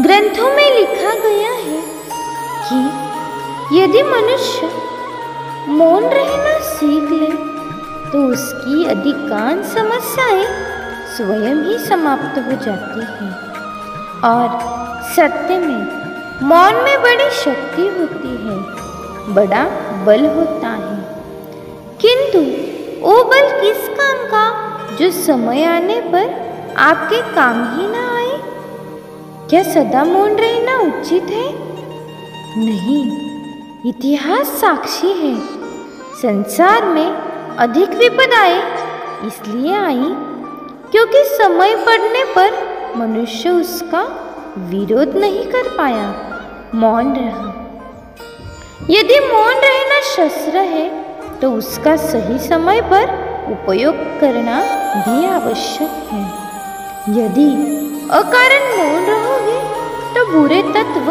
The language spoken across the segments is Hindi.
ग्रंथों में लिखा गया है कि यदि मनुष्य मौन रहना सीख ले तो उसकी अधिकांश समस्याएँ स्वयं ही समाप्त हो जाती हैं। और सत्य में मौन में बड़ी शक्ति होती है, बड़ा बल होता है। किंतु वो बल किस काम का, जो समय आने पर आपके काम ही ना क्या सदा मौन रहना उचित है? नहीं, इतिहास साक्षी है। संसार में अधिक विपदाएँ इसलिए आई, क्योंकि समय पड़ने पर मनुष्य उसका विरोध नहीं कर पाया, मौन रहा। यदि मौन रहना शस्त्र है तो उसका सही समय पर उपयोग करना भी आवश्यक है। यदि अकारण मौन रहोगे तो बुरे तत्व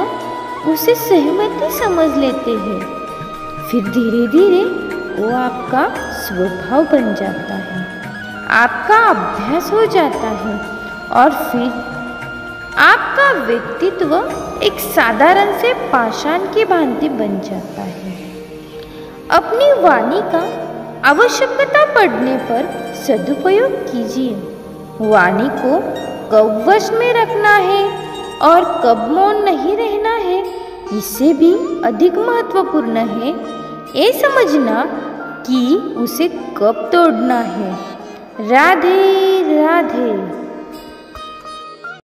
उसे सहमति समझ लेते हैं। फिर धीरे धीरे वो आपका स्वभाव बन जाता है, आपका अभ्यास हो जाता है, और फिर आपका व्यक्तित्व एक साधारण से पाषाण की भांति बन जाता है। अपनी वाणी का आवश्यकता पड़ने पर सदुपयोग कीजिए। वाणी को कब वश में रखना है और कब मौन नहीं रहना है इससे भी अधिक महत्वपूर्ण है। ये समझना कि उसे कब तोड़ना है। राधे राधे।